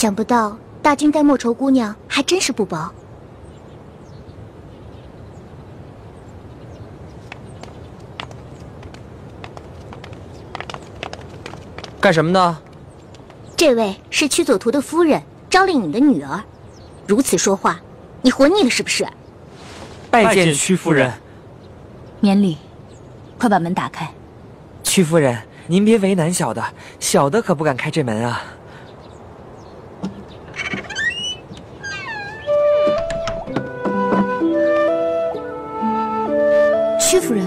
想不到大军待莫愁姑娘还真是不薄。干什么呢？这位是屈左图的夫人，昭令尹的女儿。如此说话，你活腻了是不是？拜见屈夫人。免礼，快把门打开。屈夫人，您别为难小的，小的可不敢开这门啊。屈夫人，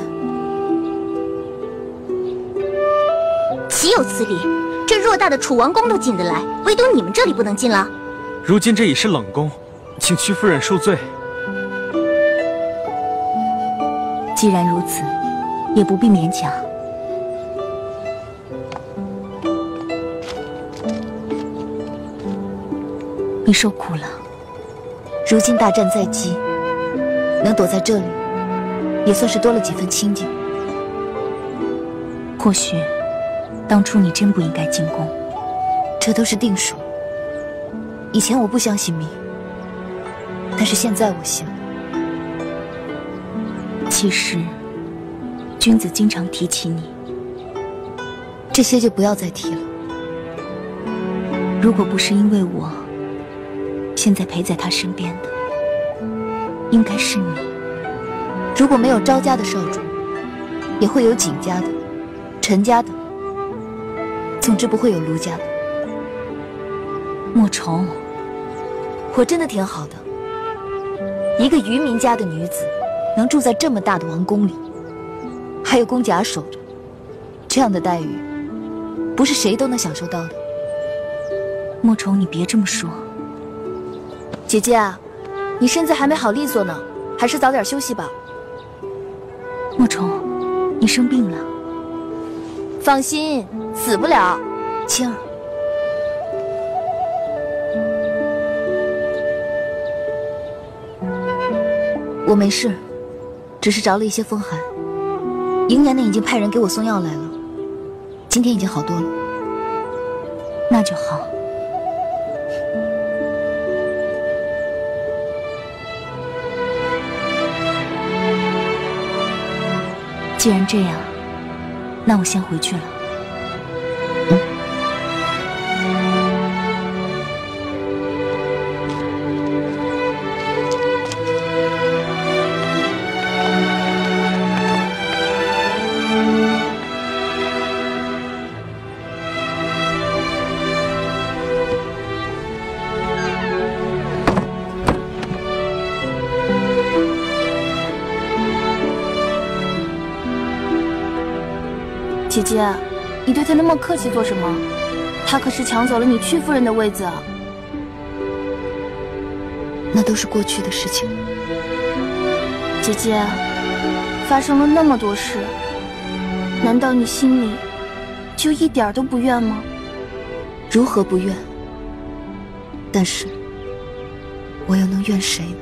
岂有此理！这偌大的楚王宫都进得来，唯独你们这里不能进了。如今这已是冷宫，请屈夫人恕罪。既然如此，也不必勉强。你受苦了。如今大战在即，能躲在这里，也算是多了几分清静。或许，当初你真不应该进宫。这都是定数。以前我不相信命，但是现在我信了。其实，君子经常提起你，这些就不要再提了。如果不是因为我，现在陪在他身边的，应该是你。如果没有昭家的少主，也会有景家的、陈家的，总之不会有卢家的。莫愁。我真的挺好的，一个渔民家的女子，能住在这么大的王宫里，还有宫甲守着，这样的待遇，不是谁都能享受到的。莫愁，你别这么说。姐姐啊，你身子还没好利索呢，还是早点休息吧。莫愁，你生病了？放心，死不了。青儿。我没事，只是着了一些风寒。迎年呢已经派人给我送药来了，今天已经好多了。那就好。既然这样，那我先回去了。姐姐你对他那么客气做什么？他可是抢走了你屈夫人的位子。啊那都是过去的事情。姐姐发生了那么多事难道你心里就一点都不怨吗？如何不怨？但是我又能怨谁呢？